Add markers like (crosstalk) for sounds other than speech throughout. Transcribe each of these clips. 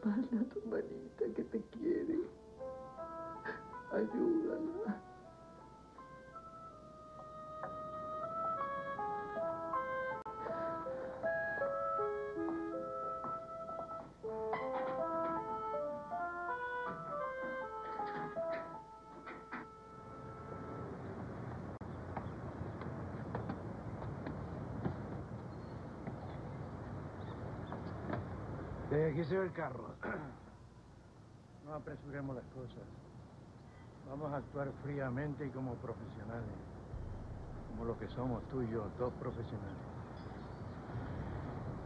espalda a tu hermanita que te quiere. Ayúdala. El carro. (clears throat) No apresuremos las cosas. Vamos a actuar fríamente y como profesionales. Como lo que somos tú y yo, dos profesionales.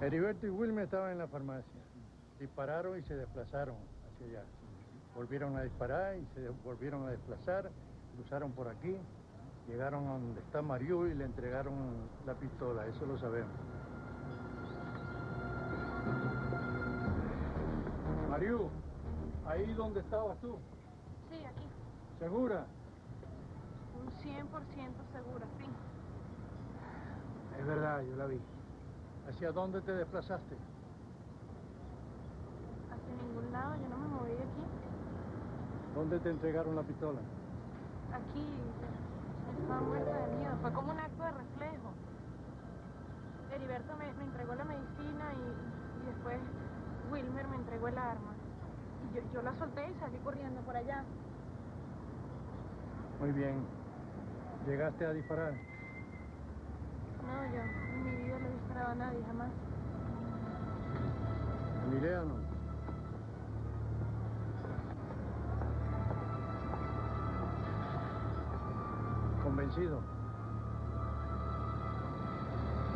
Heriberto y Wilmer estaban en la farmacia. Dispararon y se desplazaron hacia allá. Volvieron a disparar y se volvieron a desplazar. Cruzaron por aquí. Llegaron a donde está Mariú y le entregaron la pistola. Eso lo sabemos. Mariú, ahí donde estabas tú. Sí, aquí. ¿Segura? Un 100% segura, sí. Es verdad, yo la vi. ¿Hacia dónde te desplazaste? Hacia ningún lado, yo no me moví de aquí. ¿Dónde te entregaron la pistola? Aquí, estaba muerta de miedo. Fue como un acto de reflejo. Heriberto me, me entregó la medicina y, y después Wilmer me entregó el arma. Y yo, yo la solté y salí corriendo por allá. Muy bien. ¿Llegaste a disparar? No, yo en mi vida le he disparado a nadie, jamás. Emiliano. ¿Convencido?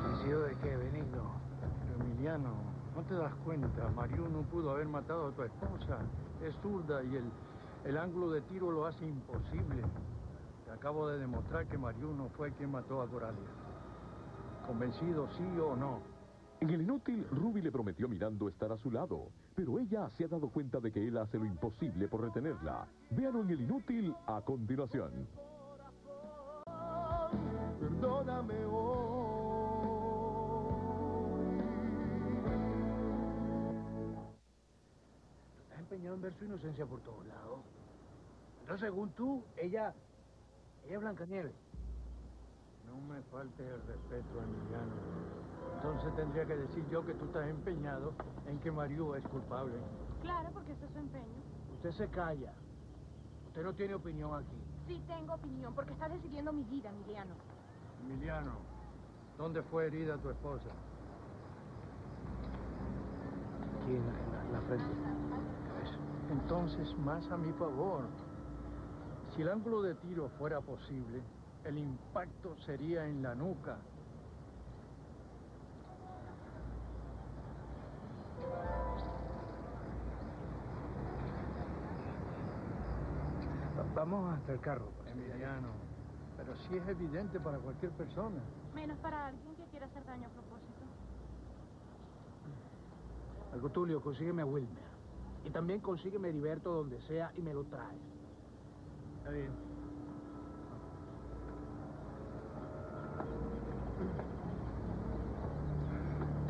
¿Convencido de qué, Benigno? Emiliano, ¿no te das cuenta? Mariú no pudo haber matado a tu esposa. Es zurda y el, el ángulo de tiro lo hace imposible. Te acabo de demostrar que Mariú no fue quien mató a Coralia. ¿Convencido sí o no? En el inútil, Ruby le prometió mirando estar a su lado, pero ella se ha dado cuenta de que él hace lo imposible por retenerla. Véanlo en el inútil a continuación. Perdóname Estás ver su inocencia por todos lados. Entonces, según tú, ella... Ella es Blancanieves. No me falte el respeto, Emiliano. Entonces tendría que decir yo que tú estás empeñado en que Mariú es culpable. Claro, porque ese es su empeño. Usted se calla. Usted no tiene opinión aquí. Sí tengo opinión, porque estás decidiendo mi vida, Emiliano. Emiliano, ¿dónde fue herida tu esposa? Aquí en la, en la- en la frente. Entonces, más a mi favor. Si el ángulo de tiro fuera posible, el impacto sería en la nuca. Va- Vamos hasta el carro. Emiliano, pero sí es evidente para cualquier persona. Menos para alguien que quiera hacer daño a propósito. Algo Tulio, consígueme a Wilmer. Y también consígueme Heriberto donde sea y me lo traes. Está bien.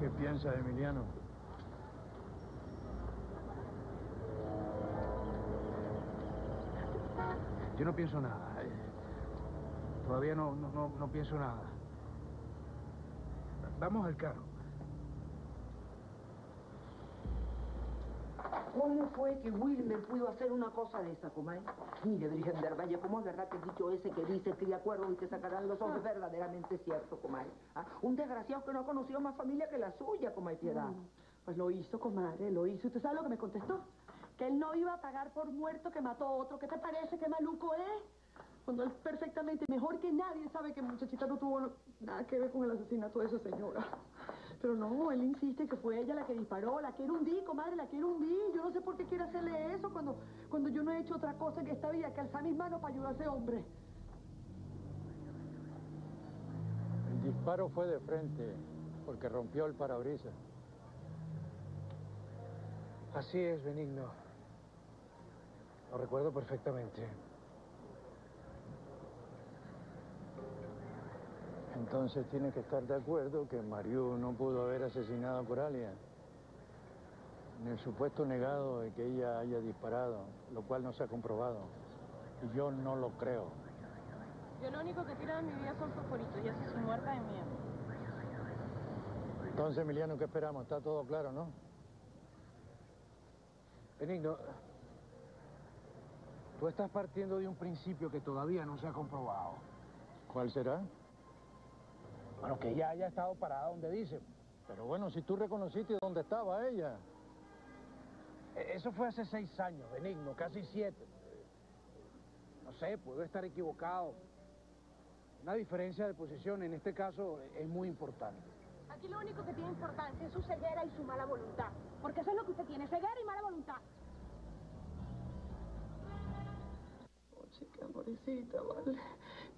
¿Qué piensa Emiliano? Yo no pienso nada. eh. Todavía no, no, no, no pienso nada. Vamos al carro. ¿Cómo fue que Wilmer pudo hacer una cosa de esa, comadre? Mire, Virgen del Valle, ¿cómo es verdad que el dicho ese que dice que de acuerdo y te sacarán los ojos es verdaderamente cierto, comadre? ¿Ah? Un desgraciado que no ha conocido más familia que la suya, comadre Piedad. Pues lo hizo, comadre, lo hizo. ¿Usted sabe lo que me contestó? Que él no iba a pagar por muerto que mató a otro. ¿Qué te parece? ¿Qué maluco es? Cuando él perfectamente, mejor que nadie, sabe que muchachita no tuvo nada que ver con el asesinato de esa señora. Pero no, él insiste que fue ella la que disparó, la que hundí, comadre, la que hundí. Yo no sé por qué quiere hacerle eso cuando, cuando yo no he hecho otra cosa en esta vida que alzar mis manos para ayudar a ese hombre. El disparo fue de frente, porque rompió el parabrisas. Así es, Benigno. Lo recuerdo perfectamente. Entonces tiene que estar de acuerdo que Mariú no pudo haber asesinado a Coralia. En el supuesto negado de que ella haya disparado, lo cual no se ha comprobado. Y yo no lo creo. Yo lo único que tiro de mi vida son fosforitos y así soy muerta de miedo. Entonces, Emiliano, ¿qué esperamos? Está todo claro, ¿no? Benigno, tú estás partiendo de un principio que todavía no se ha comprobado. ¿Cuál será? Bueno, que ella haya estado parada donde dice. Pero bueno, si tú reconociste dónde estaba ella. E- Eso fue hace seis años, Benigno, casi siete. No sé, puedo estar equivocado. Una diferencia de posición en este caso es muy importante. Aquí lo único que tiene importancia es su ceguera y su mala voluntad. Porque eso es lo que usted tiene, ceguera y mala voluntad. Oh, chica, pobrecita, vale.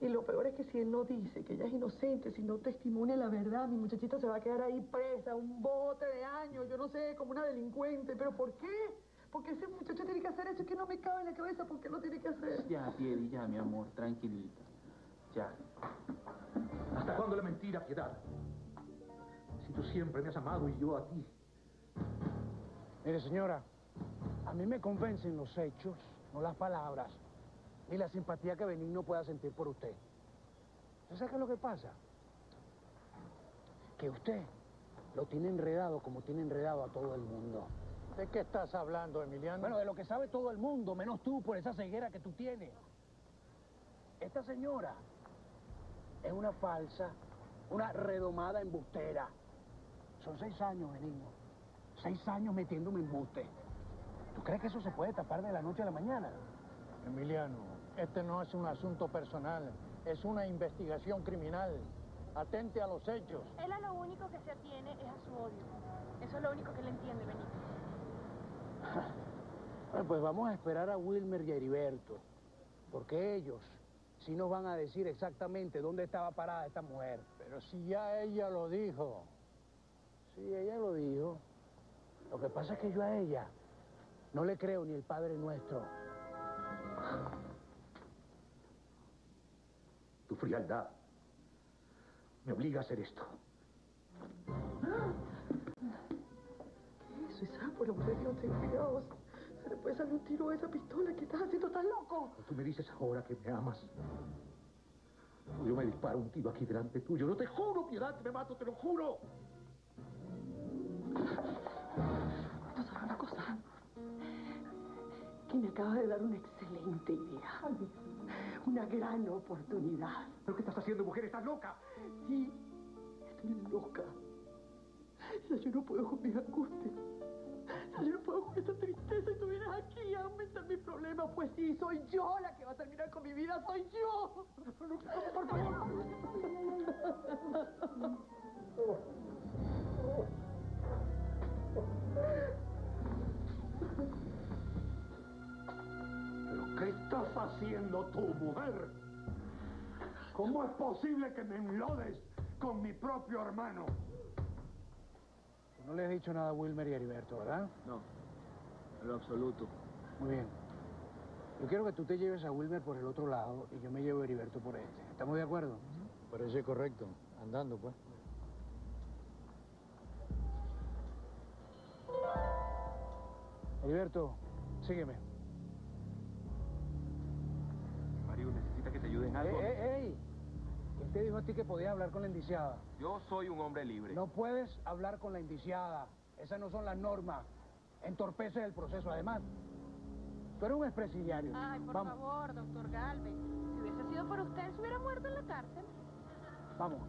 Y lo peor es que si él no dice que ella es inocente, si no testimonia la verdad, mi muchachita se va a quedar ahí presa, un bote de años, yo no sé, como una delincuente. ¿Pero por qué? Porque ese muchacho tiene que hacer eso que no me cabe en la cabeza, ¿por qué lo tiene que hacer? Ya, Piedi, ya, mi amor, tranquilita. Ya. ¿Hasta cuándo la mentira, Piedad? Si tú siempre me has amado y yo a ti. Mire, señora, a mí me convencen los hechos, no las palabras, ni la simpatía que Benigno pueda sentir por usted. ¿Usted sabe qué es lo que pasa? Que usted lo tiene enredado como tiene enredado a todo el mundo. ¿De qué estás hablando, Emiliano? Bueno, de lo que sabe todo el mundo, menos tú por esa ceguera que tú tienes. Esta señora es una falsa, una redomada embustera. Son seis años, Benigno. Seis años metiéndome embuste. ¿Tú crees que eso se puede tapar de la noche a la mañana? Emiliano, este no es un asunto personal, es una investigación criminal. Atente a los hechos. Él a lo único que se atiene es a su odio. Eso es lo único que él entiende, Benito. Bueno, (laughs) pues vamos a esperar a Wilmer y a Heriberto, porque ellos sí nos van a decir exactamente dónde estaba parada esta mujer. Pero si ya ella lo dijo. Sí, ella lo dijo. Lo que pasa es que yo a ella no le creo ni el Padre Nuestro. Tu frialdad me obliga a hacer esto. ¿Qué es eso, Isa? Por amor de Dios, ten cuidado. Se le puede salir un tiro a esa pistola. ¿Qué estás haciendo? ¿Estás loco? Tú me dices ahora que me amas. Yo me disparo un tiro aquí delante tuyo. No te juro, piedad, que me mato, te lo juro. Que me acaba de dar una excelente idea. Una gran oportunidad. ¿Pero qué estás haciendo, mujer? ¿Estás loca? Sí, estoy loca. Ya yo no puedo con mis angustias. Ya yo no puedo con esta tristeza vienes aquí a aumentar mis problemas. Pues sí, soy yo la que va a terminar con mi vida. Soy yo. Por favor. Tú, mujer? ¿Cómo es posible que me enlodes con mi propio hermano? Tú no le has dicho nada a Wilmer y a Heriberto, ¿verdad? No, en lo absoluto. Muy bien. Yo quiero que tú te lleves a Wilmer por el otro lado y yo me llevo a Heriberto por este. ¿Estamos de acuerdo? Parece correcto. Andando, pues. Heriberto, sígueme. Necesita que te ayude en ¡Ey, algo. ey, ey! ¿Quién te dijo a ti que podías hablar con la indiciada? Yo soy un hombre libre. No puedes hablar con la indiciada. Esas no son las normas. Entorpeces el proceso. Además, tú eres un expresidiario. Ay, por Vamos, favor, doctor Galvez. Si hubiese sido por usted, se hubiera muerto en la cárcel. vamos.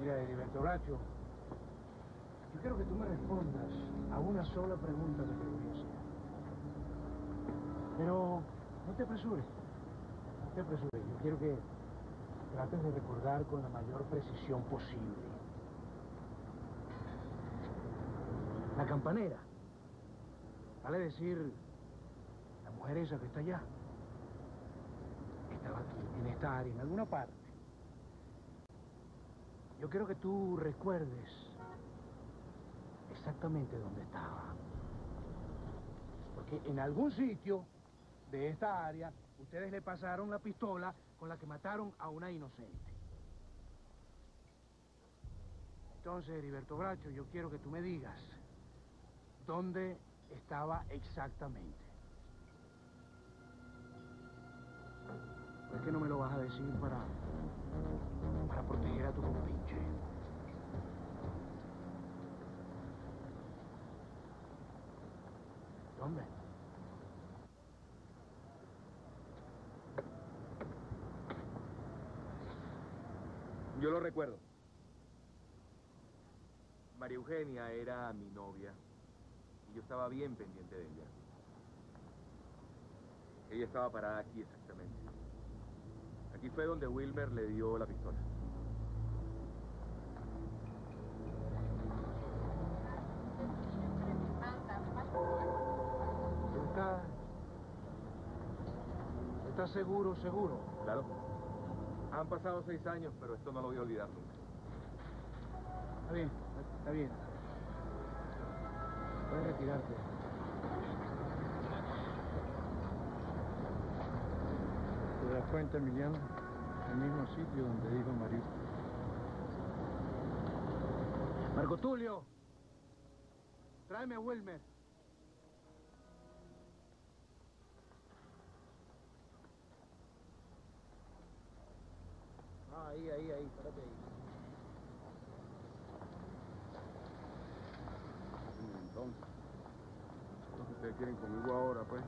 Mira, Heriberto Bracho, yo quiero que tú me respondas a una sola pregunta que te voy a hacer. Pero no te apresures, no te apresures. Yo quiero que trates de recordar con la mayor precisión posible. La campanera, vale decir, la mujer esa que está allá, estaba aquí, en esta área, en alguna parte. Yo quiero que tú recuerdes exactamente dónde estaba. Porque en algún sitio de esta área, ustedes le pasaron la pistola con la que mataron a una inocente. Entonces, Heriberto Bracho, yo quiero que tú me digas dónde estaba exactamente. ¿Por qué no me lo vas a decir para, para proteger a tu compinche? ¿Dónde? Yo lo recuerdo. María Eugenia era mi novia y yo estaba bien pendiente de ella. Ella estaba parada aquí exactamente. Aquí fue donde Wilmer le dio la pistola. Estás seguro, seguro? Claro. Han pasado seis años, pero esto no lo voy a olvidar nunca. Está bien, está bien. Puedes retirarte. ¿Te das cuenta, Emiliano? El mismo sitio donde dijo Mario. Marco Tulio, tráeme a Wilmer. Ah, ahí, ahí, ahí, ustedes quieren conmigo ahora, pues.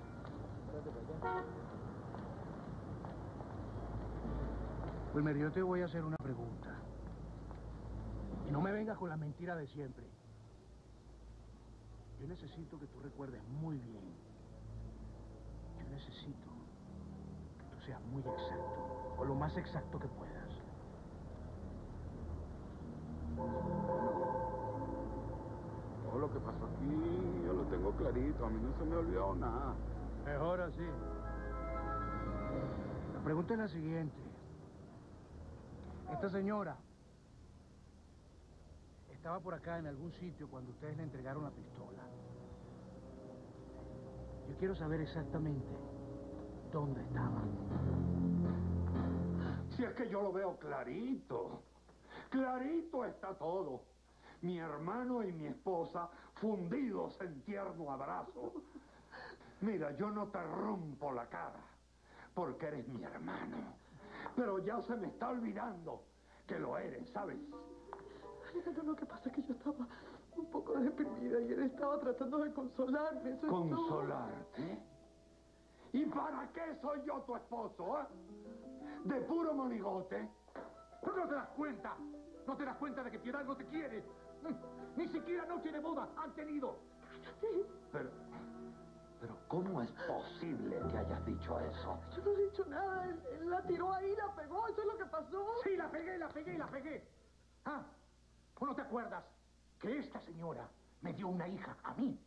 Espérate para allá. Wilmer, yo te voy a hacer una pregunta. Y no me vengas con las mentiras de siempre. Yo necesito que tú recuerdes muy bien. Yo necesito que tú seas muy exacto, o lo más exacto que puedas. Todo lo que pasó aquí, yo lo tengo clarito. A mí no se me ha olvidado nada. Mejor así. La pregunta es la siguiente. Esta señora estaba por acá en algún sitio cuando ustedes le entregaron la pistola. Yo quiero saber exactamente dónde estaba. Si es que yo lo veo clarito. Clarito está todo. Mi hermano y mi esposa fundidos en tierno abrazo. Mira, yo no te rompo la cara porque eres mi hermano. Pero ya se me está olvidando que lo eres, ¿sabes? Alejandro, lo que pasa es que yo estaba un poco deprimida y él estaba tratando de consolarme. Eso. Consolarte. ¿Y para qué soy yo tu esposo, eh? De puro monigote. ¿Pero no te das cuenta? ¿No te das cuenta de que Piedad no te quiere? Ni siquiera noche de boda han tenido. Pero, pero ¿cómo es posible que hayas dicho eso? Yo no he dicho nada. Él, la tiró ahí, la pegó. Eso es lo que pasó. Sí, la pegué, la pegué, la pegué. Ah, ¿tú no te acuerdas que esta señora me dio una hija a mí?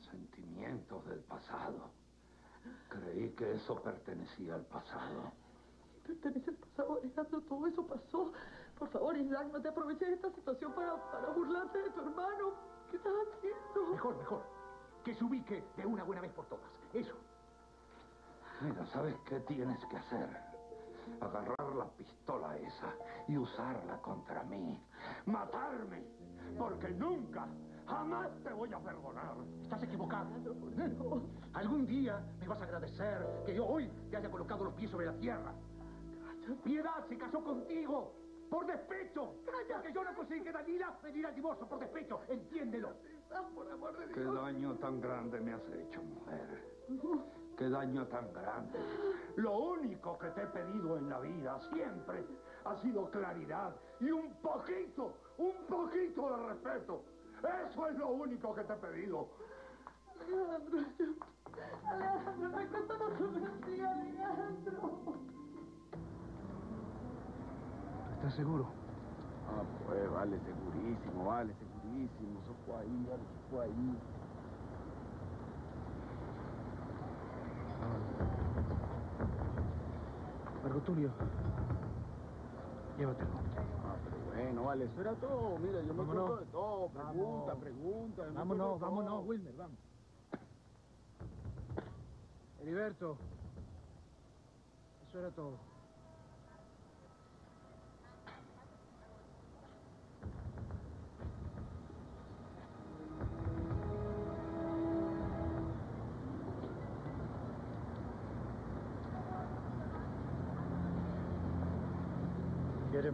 Sentimientos del pasado. Creí que eso pertenecía al pasado. Pertenece al pasado, Alejandro. Todo eso pasó. Por favor, Isaac, no te aproveches de esta situación para, para burlarte de tu hermano. ¿Qué estás haciendo? Mejor, mejor. Que se ubique de una buena vez por todas. Eso. Mira, ¿sabes qué tienes que hacer? Agarrar la pistola esa y usarla contra mí. Matarme. Porque nunca, jamás te voy a perdonar. Estás equivocado. Algún día me vas a agradecer que yo hoy te haya colocado los pies sobre la tierra. Piedad se casó contigo por despecho. Porque yo no conseguí que Dalila me diera el divorcio por despecho. Entiéndelo. Por amor de Qué Dios. daño tan grande me has hecho, mujer. Qué daño tan grande. Lo único que te he pedido en la vida siempre ha sido claridad y un poquito, un poquito de respeto. Eso es lo único que te he pedido. Alejandro, yo... Alejandro, la me sigue, Alejandro. ¿Tú estás seguro? Ah, pues, vale, segurísimo, vale, segurísimo. Eso fue ahí, vale, eso fue ahí. Marco Tulio. Llévatelo. Ah, pero bueno, vale, eso era todo. Mira, yo me acuerdo de todo. Pregunta, pregunta. Vámonos, vámonos. Wilmer, vamos. Heriberto. Eso era todo.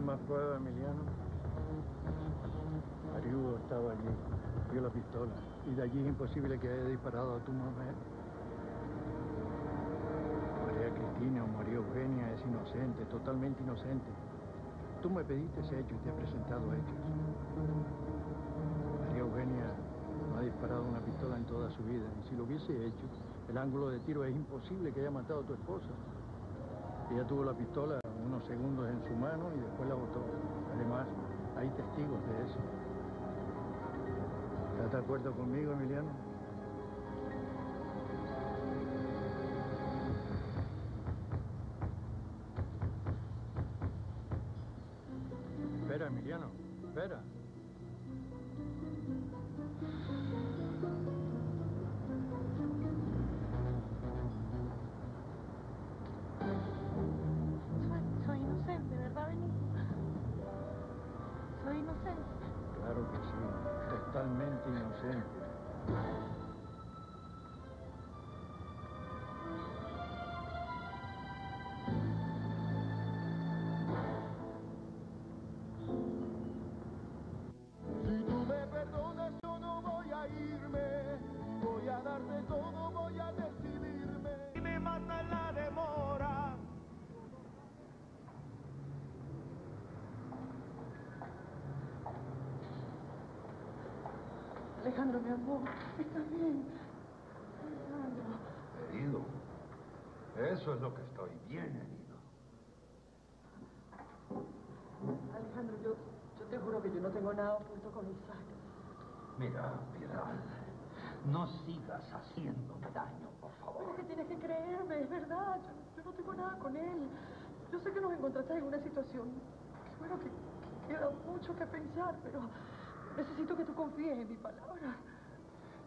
¿Quieres más pruebas, Emiliano? Mariudo estaba allí, vio la pistola, y de allí es imposible que haya disparado a tu mujer. María Cristina o María Eugenia es inocente, totalmente inocente. Tú me pediste ese hecho y te he presentado hechos. María Eugenia no ha disparado una pistola en toda su vida, y si lo hubiese hecho, el ángulo de tiro es imposible que haya matado a tu esposa. Ella tuvo la pistola segundos en su mano y después la botó. Además, hay testigos de eso. ¿Estás de acuerdo conmigo, Emiliano? Claro que sí, totalmente inocente. Alejandro, mi amor, ¿estás bien? Alejandro. Herido. Eso es lo que estoy, bien herido. Alejandro, yo, yo te juro que yo no tengo nada oculto con Isaac. Mira, Piedad, no sigas haciéndome daño, por Pero favor. es que tienes que creerme, es verdad. Yo, yo no tengo nada con él. Yo sé que nos encontraste en una situación que, bueno, que, que queda mucho que pensar, pero necesito que tú confíes en mi palabra.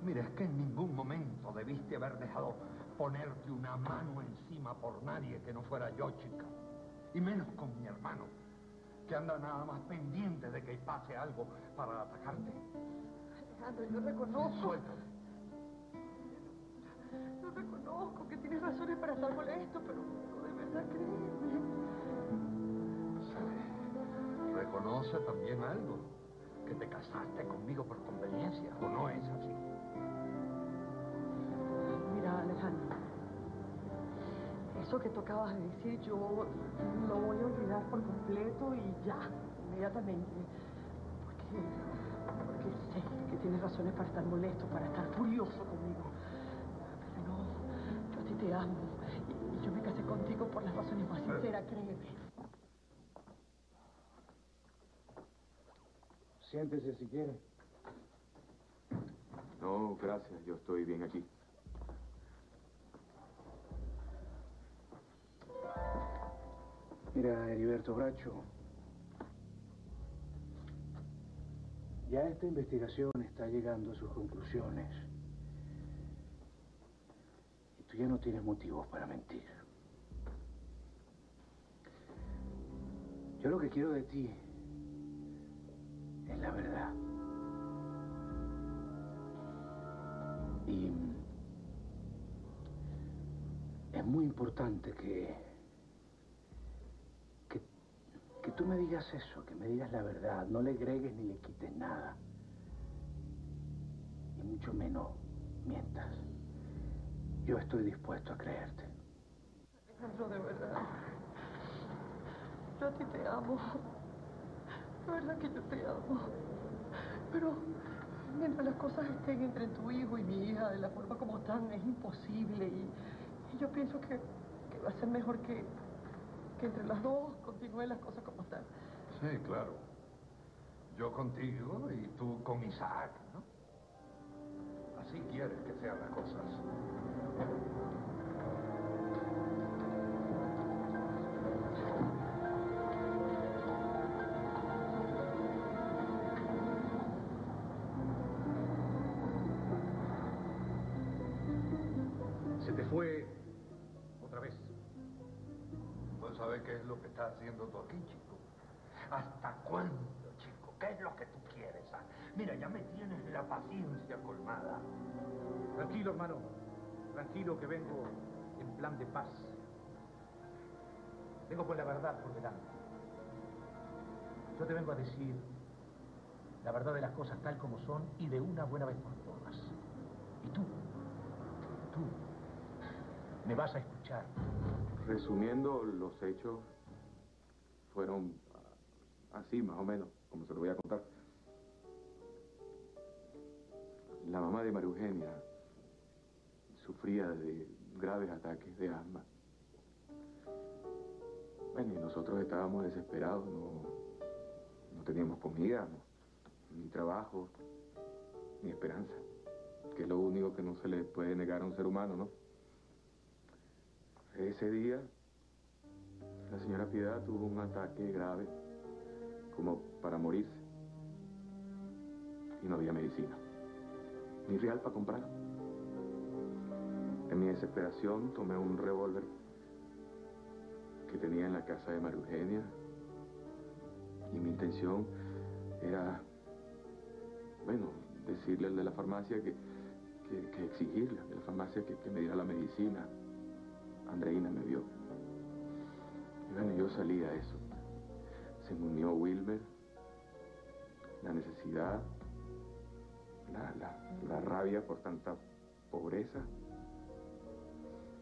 Mira, es que en ningún momento debiste haber dejado ponerte una mano encima por nadie que no fuera yo, chica. Y menos con mi hermano, que anda nada más pendiente de que pase algo para atacarte. Alejandro, yo reconozco. Suéltame. Yo reconozco que tienes razones para estar molesto, pero, pero de verdad créeme. Reconoce también algo, que te casaste conmigo por conveniencia, ¿o no es así? Mira, Alejandro, eso que tú acabas de decir, yo lo voy a olvidar por completo y ya, inmediatamente. Porque, porque sé que tienes razones para estar molesto, para estar furioso conmigo. Pero no, yo a ti te amo y, y yo me casé contigo por las razones más sinceras, créeme. Siéntese si quiere. No, gracias, yo estoy bien aquí. Mira, Heriberto Bracho, ya esta investigación está llegando a sus conclusiones. Y tú ya no tienes motivos para mentir. Yo lo que quiero de ti es la verdad. Y es muy importante que, que, que tú me digas eso, que me digas la verdad, no le agregues ni le quites nada. Y mucho menos mientas. Yo estoy dispuesto a creerte. Alejandro, de verdad. Yo a ti te amo. De verdad que yo te amo. Pero mientras las cosas estén entre tu hijo y mi hija de la forma como están, es imposible. Y, yo pienso que, que va a ser mejor que, que entre las dos continúen las cosas como están. Sí, claro. Yo contigo y tú con Isaac, ¿no? Así quieres que sean las cosas. Aquí, chico? ¿Hasta cuándo, chico? ¿Qué es lo que tú quieres? ah? Mira, ya me tienes la paciencia colmada. Tranquilo, hermano. Tranquilo que vengo en plan de paz. Vengo con la verdad por delante. Yo te vengo a decir la verdad de las cosas tal como son y de una buena vez por todas. Y tú, tú, me vas a escuchar. Resumiendo, los hechos fueron así, más o menos, como se lo voy a contar. La mamá de María Eugenia sufría de graves ataques de asma. Bueno, y nosotros estábamos desesperados, no, no teníamos comida, ni trabajo, ni esperanza, que es lo único que no se le puede negar a un ser humano, ¿no? Ese día, la señora Piedad tuvo un ataque grave, como para morirse, y no había medicina, ni real para comprar. En mi desesperación tomé un revólver que tenía en la casa de María Eugenia y mi intención era, bueno, decirle al de la farmacia que, que, que exigirle al de la farmacia que, que me diera la medicina. Andreina me vio. Y bueno, yo salí a eso. Se me unió Wilmer, la necesidad, la, la, la rabia por tanta pobreza,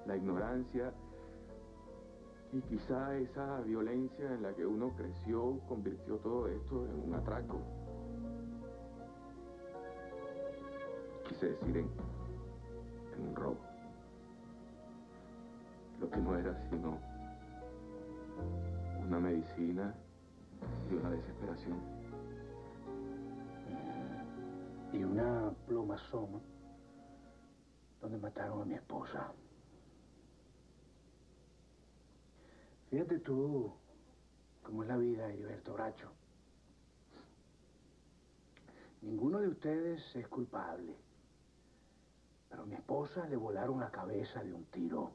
la ignorancia y quizá esa violencia en la que uno creció convirtió todo esto en un atraco. Quise decir en, en un robo. Lo que no era sino una medicina y una desesperación. Y una plomazón donde mataron a mi esposa. Fíjate tú cómo es la vida, Heriberto Bracho. Ninguno de ustedes es culpable. Pero a mi esposa le volaron la cabeza de un tiro.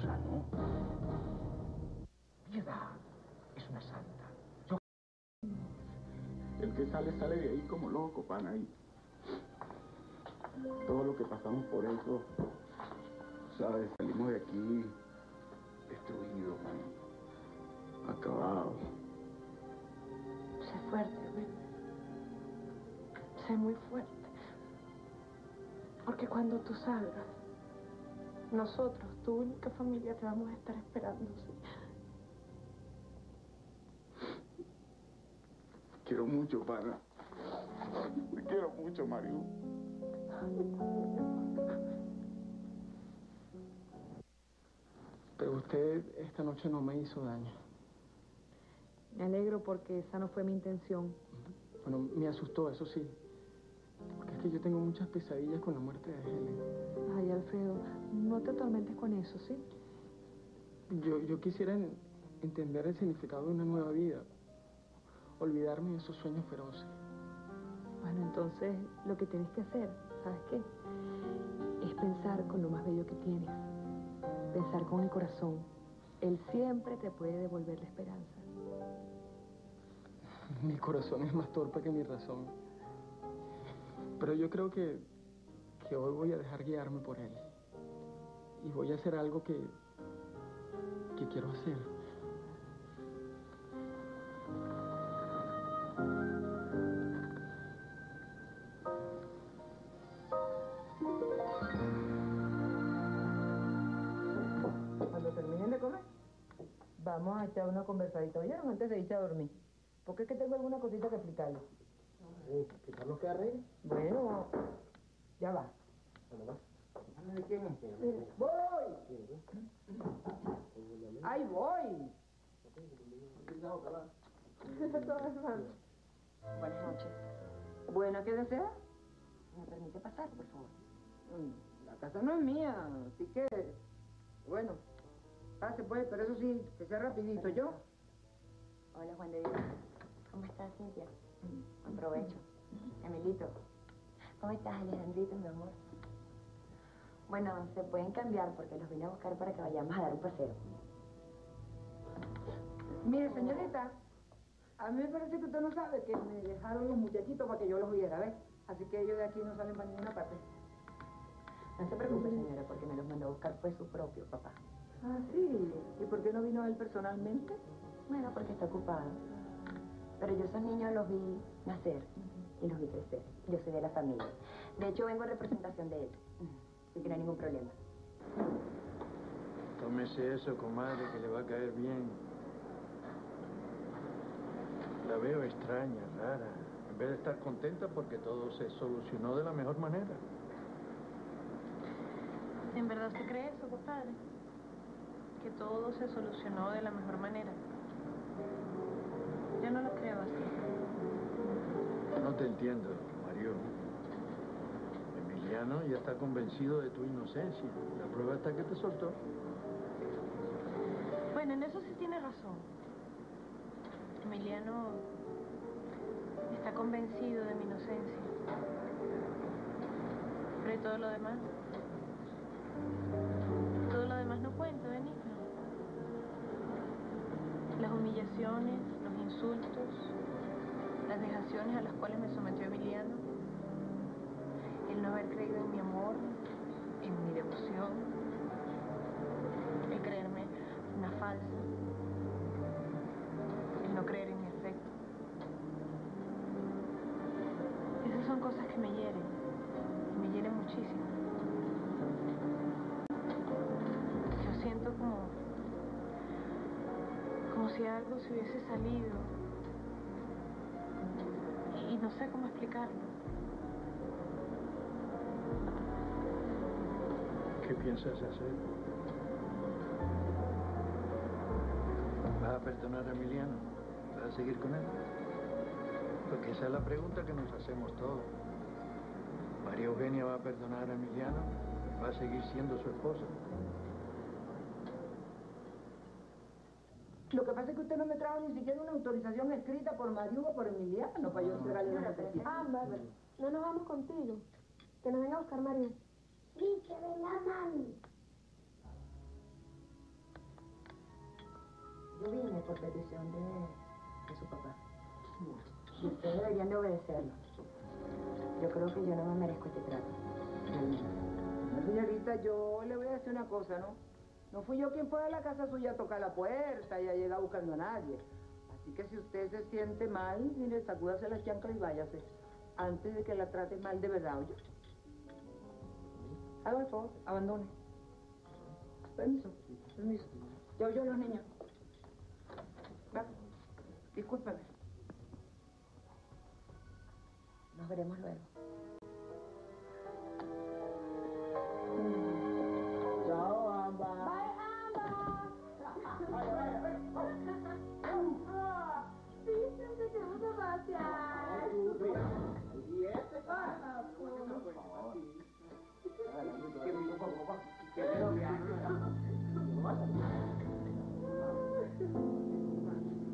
Cosa, ¿no? Piedad es una santa. Yo... El que sale, sale de ahí como loco, pana. Y todo lo que pasamos por eso, ¿sabes? Salimos de aquí destruidos, man. Acabados. Sé fuerte, Wilmer. Sé muy fuerte. Porque cuando tú salgas, nosotros, tu única familia, te vamos a estar esperando. ¿sí? Quiero mucho, pana. Te quiero mucho, Mario. Pero usted esta noche no me hizo daño. Me alegro porque esa no fue mi intención. Bueno, me asustó, eso sí. Porque es que yo tengo muchas pesadillas con la muerte de Helen. Alfredo, no te atormentes con eso, ¿sí? Yo, yo quisiera en- entender el significado de una nueva vida. Olvidarme de esos sueños feroces. Bueno, entonces lo que tienes que hacer, ¿sabes qué? Es pensar con lo más bello que tienes. Pensar con el corazón. Él siempre te puede devolver la esperanza. Mi corazón es más torpe que mi razón. Pero yo creo que, que hoy voy a dejar guiarme por él. Y voy a hacer algo que, que quiero hacer. Cuando terminen de comer, vamos a echar una conversadita, ¿oyeron? Antes de irse a dormir. Porque es que tengo alguna cosita que explicarles. ¿Qué Carlos que arregle? Bueno, ya va. ¡Voy! ¡Ahí voy! Buenas noches. Buena, ¿qué desea? ¿Me permite pasar, por favor? Mm, La casa no es mía, así que... Bueno, pase pues, pero eso sí, que sea rapidito, ¿yo? Hola, Juan de Dios. ¿Cómo estás, Cintia? Aprovecho. Emilito. ¿Cómo estás, Alejandrito, mi amor? Bueno, se pueden cambiar porque los vine a buscar para que vayamos a dar un paseo. Mire, señorita, a mí me parece que usted no sabe que me dejaron los muchachitos para que yo los viera, ¿ves? Así que ellos de aquí no salen para ninguna parte. No se preocupe, señora, porque me los mandó a buscar fue su propio papá. Ah, sí. ¿Y por qué no vino él personalmente? Bueno, porque está ocupado. Pero yo esos niños los vi nacer y los vi crecer. Yo soy de la familia. De hecho, vengo en representación de él. No hay ningún problema. Tómese eso, comadre, que le va a caer bien. La veo extraña, rara. En vez de estar contenta porque todo se solucionó de la mejor manera. ¿En verdad usted cree eso, compadre? Que todo se solucionó de la mejor manera. Yo no lo creo así. No te entiendo, Mario. Emiliano ya está convencido de tu inocencia. La prueba está que te soltó. Bueno, en eso sí tiene razón. Emiliano está convencido de mi inocencia. Pero ¿y todo lo demás? Todo lo demás no cuenta, Benito. Las humillaciones, los insultos, las dejaciones a las cuales me sometió Emiliano, no haber creído en mi amor, en mi devoción, el creerme una falsa, el no creer en mi afecto. Esas son cosas que me hieren, me hieren muchísimo. Yo siento como, como si algo se hubiese salido y no sé cómo explicarlo. ¿Qué piensas hacer? ¿Vas a perdonar a Emiliano? ¿Vas a seguir con él? Porque esa es la pregunta que nos hacemos todos. ¿María Eugenia va a perdonar a Emiliano? ¿Va a seguir siendo su esposa? Lo que pasa es que usted no me trajo ni siquiera una autorización escrita por Mariu o por Emiliano para yo entregarle una noticias. Ámbar, no nos vamos contigo. Que nos venga a buscar Mario. Sí, que venga mami. Yo vine por petición de, de su papá. Y ustedes deberían de obedecerlo. Yo creo que yo no me merezco este trato. No, señorita, yo le voy a decir una cosa, ¿no? No fui yo quien fue a la casa suya a tocar la puerta y a llegar buscando a nadie. Así que si usted se siente mal, mire, sacúdase las chanclas y váyase. Antes de que la trate mal de verdad, oye. Haga el favor, abandone. Permiso, permiso. Ya oyó los niños. Va, discúlpeme. Nos veremos luego.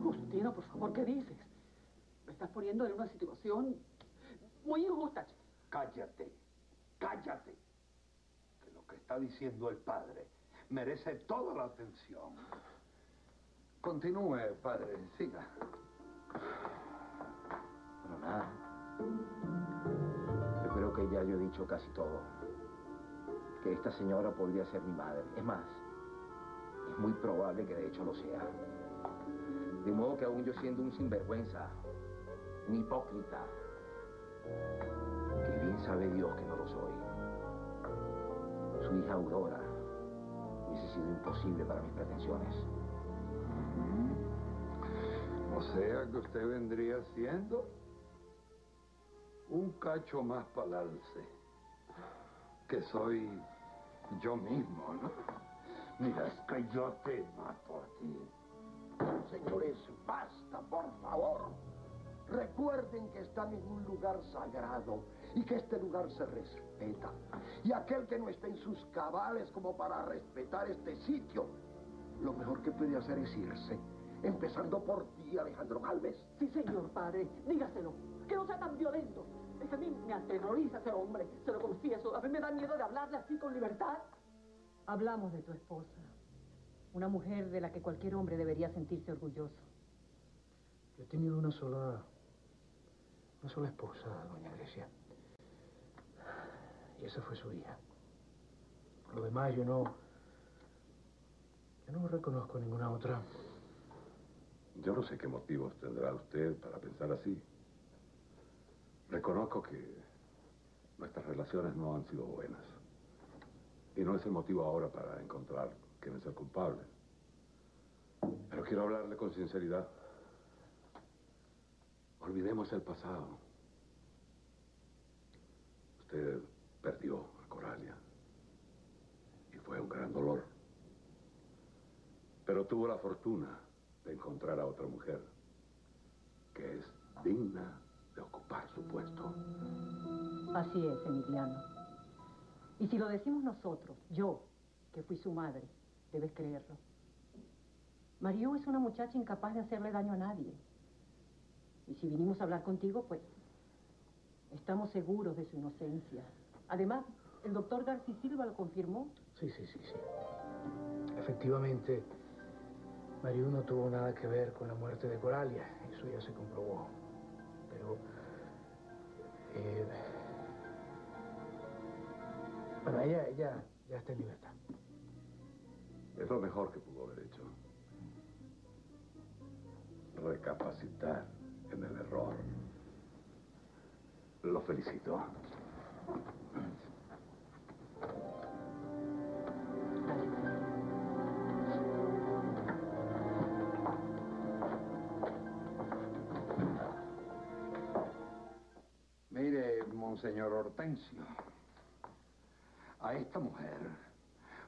Justino, por favor, ¿qué dices? Me estás poniendo en una situación muy injusta. Cállate, cállate. Que lo que está diciendo el padre merece toda la atención. Continúe, padre, siga. Bueno, nada. Yo creo que ya yo he dicho casi todo. Que esta señora podría ser mi madre. Es más, es muy probable que de hecho lo sea. De modo que aún yo siendo un sinvergüenza, un hipócrita, que bien sabe Dios que no lo soy, su hija Aurora hubiese sido imposible para mis pretensiones. O sea que usted vendría siendo un cacho más palance. Que soy yo mismo, ¿no? Mira, es que yo te mato a ti. Señores, basta, por favor. Recuerden que están en un lugar sagrado y que este lugar se respeta. Y aquel que no esté en sus cabales como para respetar este sitio, lo mejor que puede hacer es irse. Empezando por ti, Alejandro Galvez. Sí, señor padre, dígaselo. Aterroriza ese hombre, se lo confieso. A mí me da miedo de hablarle así con libertad. Hablamos de tu esposa, una mujer de la que cualquier hombre debería sentirse orgulloso. Yo he tenido una sola, una sola esposa, doña Grecia. Y esa fue su hija. Por lo demás, yo no, Yo no reconozco ninguna otra. Yo no sé qué motivos tendrá usted para pensar así. Reconozco que nuestras relaciones no han sido buenas. Y no es el motivo ahora para encontrar quién es el culpable. Pero quiero hablarle con sinceridad. Olvidemos el pasado. Usted perdió a Coralia. Y fue un gran dolor. Pero tuvo la fortuna de encontrar a otra mujer que es digna de ocupar su puesto. Así es, Emiliano. Y si lo decimos nosotros, yo, que fui su madre, debes creerlo. Mario es una muchacha incapaz de hacerle daño a nadie. Y si vinimos a hablar contigo, pues estamos seguros de su inocencia. Además, el doctor García Silva lo confirmó. Sí, sí, sí, sí. Efectivamente, Mario no tuvo nada que ver con la muerte de Coralia. Eso ya se comprobó. Pero... eh, ella ya está en libertad. Es lo mejor que pudo haber hecho. Recapacitar en el error. Lo felicito. Mire, monseñor Hortensio, a esta mujer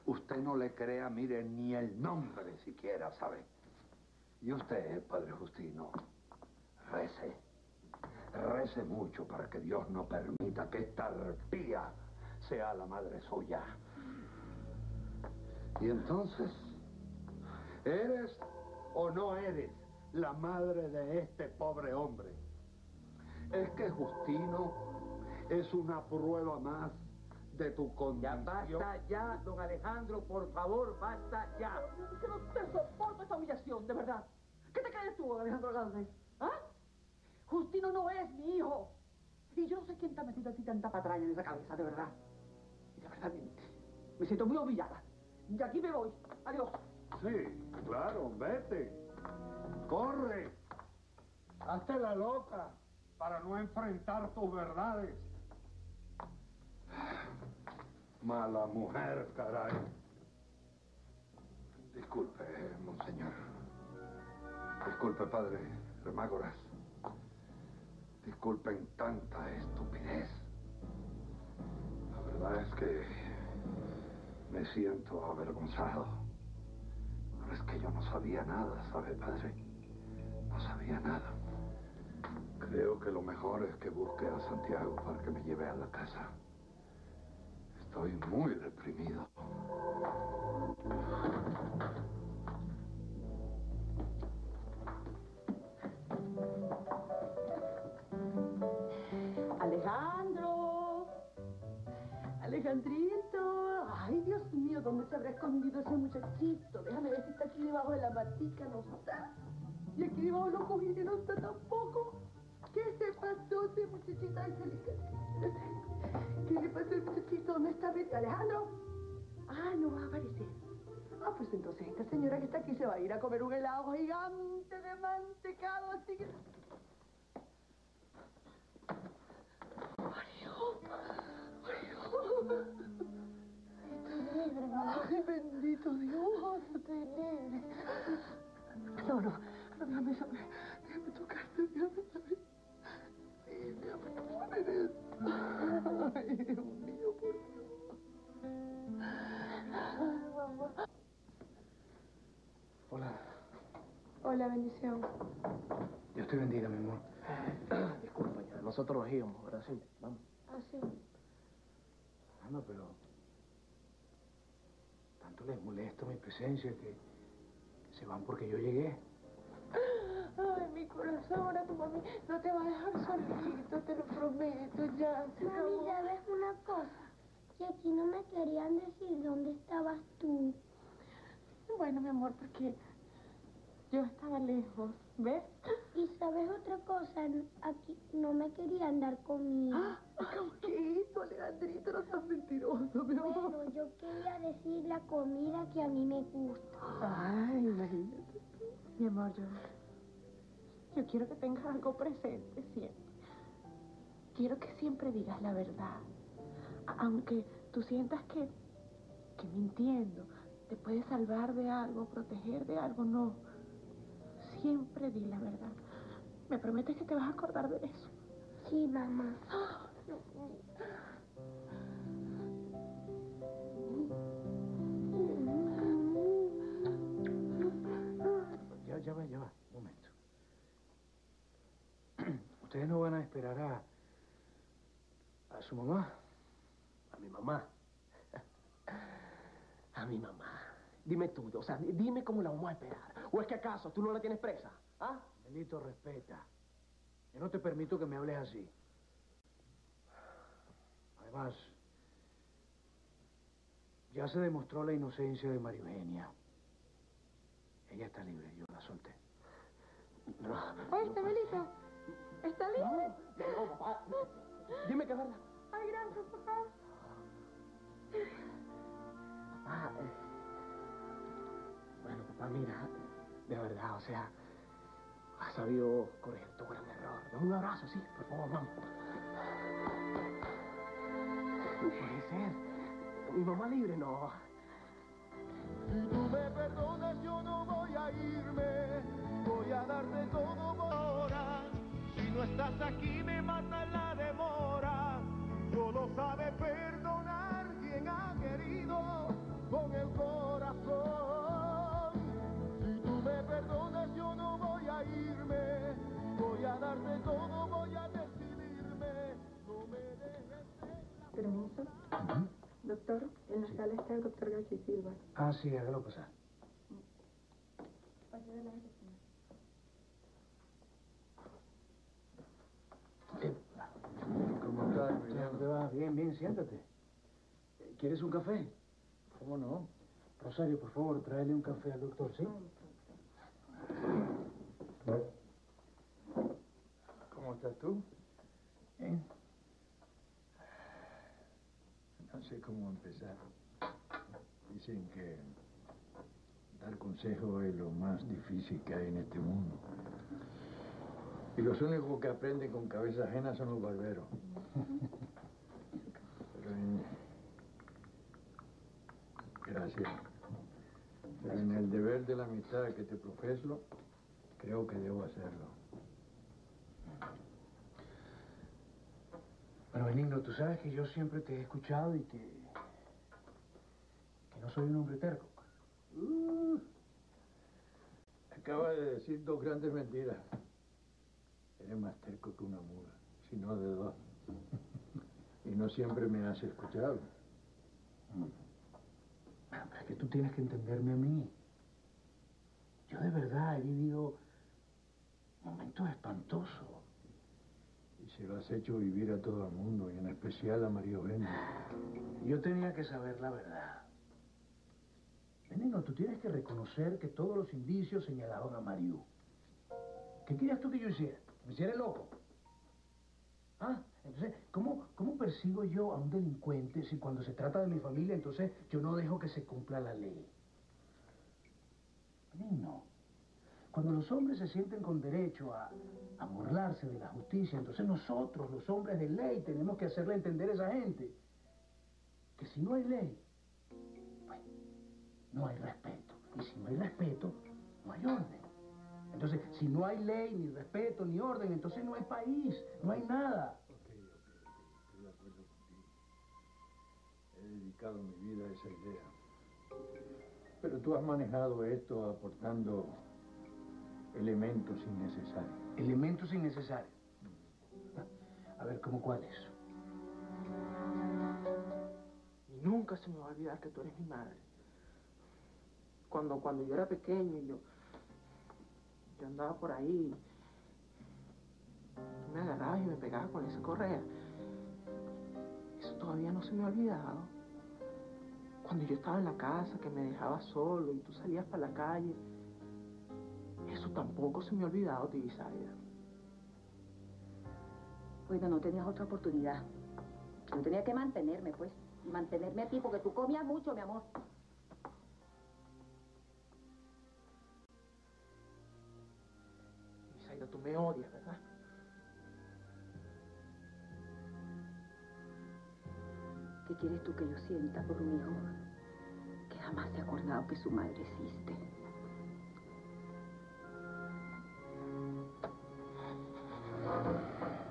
usted no le crea, mire, ni el nombre siquiera, ¿sabe? Y usted, padre Justino, rece, rece mucho para que Dios no permita que esta arpía sea la madre suya. Y entonces, ¿eres o no eres la madre de este pobre hombre? Es que Justino es una prueba más de tu condición. Basta ya, don Alejandro, por favor, basta ya. Que no te soporto esta humillación, de verdad. ¿Qué te crees tú, Alejandro Galvez? ¿Ah? Justino no es mi hijo. Y yo no sé quién te ha metido así tanta patraña en esa cabeza, de verdad. Y de verdad, me, me siento muy humillada. De aquí me voy. Adiós. Sí, claro, vete. Corre. Hazte la loca para no enfrentar tus verdades. Mala mujer, caray. Disculpe, monseñor. Disculpe, padre Remágoras. Disculpen tanta estupidez. La verdad es que me siento avergonzado. Pero es que yo no sabía nada, ¿sabe, padre? No sabía nada. Creo que lo mejor es que busque a Santiago para que me lleve a la casa. Estoy muy deprimido. Alejandro. Alejandrito. Ay, Dios mío, ¿dónde se habrá escondido ese muchachito? Déjame ver si está aquí debajo de la matica, no está. Y aquí debajo de los cojines no está tampoco. ¿Qué se pasó ese muchachito? Ay, Angélica. ¿Qué le pasó al muchachito? ¿Dónde está? Vete, Alejandro. Ah, no va a aparecer. Ah, pues entonces esta señora que está aquí se va a ir a comer un helado gigante de mantecado, así que... Mario, Mario. Ay, bendito Dios, te libre. No, no, déjame saber, déjame tocarte, déjame saber. Sí, déjame eso. Ay, Dios mío, por Dios. Ay, mamá. Hola. Hola, bendición. Dios te bendiga, mi amor. (coughs) Disculpa ya. Nosotros nos íbamos, ¿verdad, Cintia? Vamos. Ah, sí. Anda, pero... Tanto les molesta mi presencia que... que se van porque yo llegué. Ay, mi corazón, ahora tu mami no te va a dejar solito, te lo prometo, ya. Mami, acabó. ¿sabes una cosa? Que aquí no me querían decir dónde estabas tú. Bueno, mi amor, porque yo estaba lejos, ¿ves? Y sabes otra cosa, aquí no me querían dar comida. ¿Qué hizo, Alejandrito? No seas mentiroso, mi amor. Bueno, yo quería decir la comida que a mí me gusta. Ay, imagínate. Mi amor, yo, yo quiero que tengas algo presente siempre. Quiero que siempre digas la verdad. Aunque tú sientas que, que mintiendo te puede salvar de algo, proteger de algo, no. Siempre di la verdad. ¿Me prometes que te vas a acordar de eso? Sí, mamá. Ya, ya va, ya va. Un momento. (clears throat) Ustedes no van a esperar a... a su mamá. A mi mamá. (laughs) A mi mamá. Dime tú, o sea, dime cómo la vamos a esperar. ¿O es que acaso tú no la tienes presa? ¿Ah? Melito, respeta. Yo no te permito que me hables así. Además, ya se demostró la inocencia de María. Ella está libre, yo la solté. Oye, Melito, ¿está libre? No, no, papá. Dime que es verdad. Ay, gracias, papá. Papá, eh, bueno, papá, mira, de verdad, o sea, has sabido corregir tu gran error. Dame un abrazo, sí, por favor, vamos. No puede ser. Mi mamá libre, no. Perdonas, yo no voy a irme. Voy a darte todo por ahora. Si no estás aquí, me mata la demora. Solo sabe perdonar quien ha querido con el corazón. Si tú me perdonas, yo no voy a irme. Voy a darte todo, voy a decidirme. No me dejes. Permiso. Doctor, en la sala está el doctor Gachi Silva. Ah, sí, hágalo pasar. ¿Cómo estás, ¿Cómo te va? Bien, bien, siéntate. ¿Quieres un café? ¿Cómo no? Rosario, por favor, tráele un café al doctor, ¿sí? ¿Cómo estás tú? Bien. No sé cómo empezar. Dicen que dar consejo es lo más difícil que hay en este mundo. Y los únicos que aprenden con cabeza ajena son los barberos. Pero en... Gracias. En el deber de la amistad que te profeso, creo que debo hacerlo. Bueno, Benigno, tú sabes que yo siempre te he escuchado y que... que no soy un hombre terco. Uh, acaba de decir dos grandes mentiras. Eres más terco que una mula, si no de dos. y no siempre me has escuchado. Pero es que tú tienes que entenderme a mí. Yo de verdad he vivido momentos espantosos. Y se lo has hecho vivir a todo el mundo, y en especial a María Eugenia. Yo tenía que saber la verdad. Benigno, tú tienes que reconocer que todos los indicios señalaban a Mariú. ¿Qué querías tú que yo hiciera? ¿Me hiciera loco? ¿Ah? Entonces, ¿cómo, ¿cómo persigo yo a un delincuente si cuando se trata de mi familia, entonces yo no dejo que se cumpla la ley? Benigno, cuando los hombres se sienten con derecho a, a burlarse de la justicia, entonces nosotros, los hombres de ley, tenemos que hacerle entender a esa gente que si no hay ley, no hay respeto. Y si no hay respeto, no hay orden. Entonces, si no hay ley, ni respeto, ni orden, entonces no hay país, no hay nada. Estoy de acuerdo contigo. He dedicado mi vida a esa idea. Pero tú has manejado esto aportando elementos innecesarios. Elementos innecesarios. A ver, ¿cómo cuáles? Y nunca se me va a olvidar que tú eres mi madre. Cuando, cuando yo era pequeño yo, yo andaba por ahí, me agarrabas y me pegabas con esa correa. Eso todavía no se me ha olvidado. Cuando yo estaba en la casa, que me dejabas solo y tú salías para la calle, eso tampoco se me ha olvidado, Tibisaida. Bueno, no tenías otra oportunidad. Yo tenía que mantenerme, pues. Y mantenerme aquí porque tú comías mucho, mi amor. Me odias, ¿verdad? ¿Qué quieres tú que yo sienta por un hijo que jamás se ha acordado que su madre existe?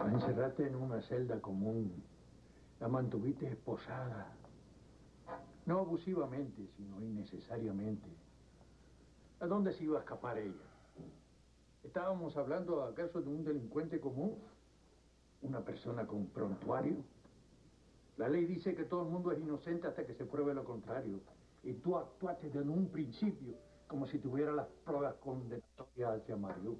La encerraste en una celda común. La mantuviste esposada. No abusivamente, sino innecesariamente. ¿A dónde se iba a escapar ella? ¿Estábamos hablando acaso de un delincuente común? ¿Una persona con prontuario? La ley dice que todo el mundo es inocente hasta que se pruebe lo contrario. Y tú actuaste desde un principio como si tuviera las pruebas condenatorias hacia Mario,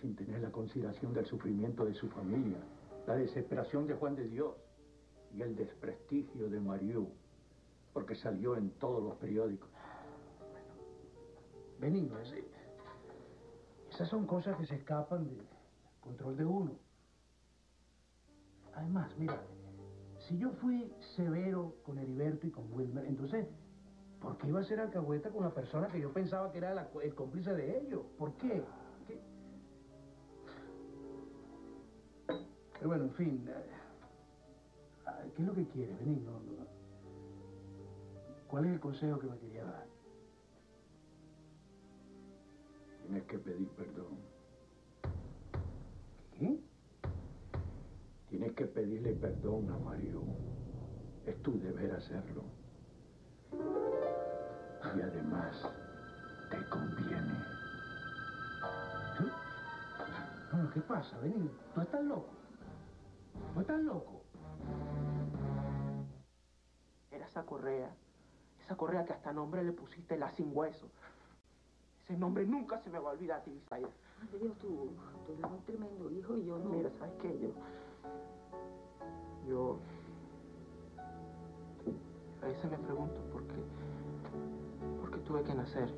sin tener la consideración del sufrimiento de su familia, la desesperación de Juan de Dios y el desprestigio de Mario, porque salió en todos los periódicos. Benigno, ese- esas son cosas que se escapan del control de uno. Además, mira, si yo fui severo con Heriberto y con Wilmer, entonces, ¿por qué iba a ser alcahueta con la persona que yo pensaba que era el cómplice de ellos? ¿Por qué? Pero bueno, en fin, eh, ¿qué es lo que quieres, Benigno? ¿Cuál es el consejo que me quería dar? Tienes que pedir perdón. ¿Qué? Tienes que pedirle perdón a Mario. Es tu deber hacerlo. Y además, te conviene. Bueno, ¿qué pasa, Benigno? ¿Tú estás loco? ¿Tú estás loco? Era esa correa. Esa correa que hasta nombre le pusiste, la sin hueso. Ese nombre nunca se me va a olvidar, tío Isaías. Ay, Dios, tú, tú eres un tremendo hijo y yo no. Mira, ¿sabes qué? Yo... Yo... A veces me pregunto por qué... ¿Por qué tuve que nacer?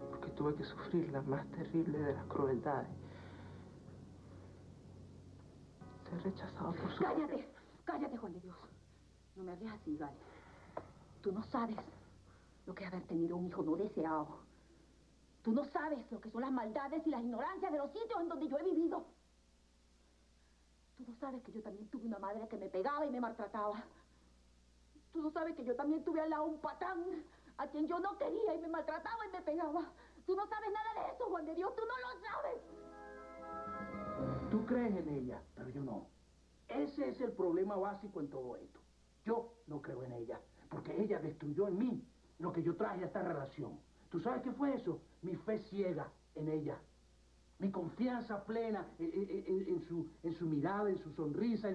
¿Por qué tuve que sufrir la más terrible de las crueldades? Ser rechazado por su... Cállate, cállate, Juan de Dios. No me hables así, vale. Tú no sabes lo que es haber tenido un hijo no deseado. Tú no sabes lo que son las maldades y las ignorancias de los sitios en donde yo he vivido. Tú no sabes que yo también tuve una madre que me pegaba y me maltrataba. Tú no sabes que yo también tuve al lado un patán a quien yo no quería y me maltrataba y me pegaba. Tú no sabes nada de eso, Juan de Dios. Tú no lo sabes. Tú crees en ella, pero yo no. Ese es el problema básico en todo esto. Yo no creo en ella, porque ella destruyó en mí lo que yo traje a esta relación. ¿Tú sabes qué fue eso? Mi fe ciega en ella. Mi confianza plena en, en- en- en su, en su mirada, en su sonrisa,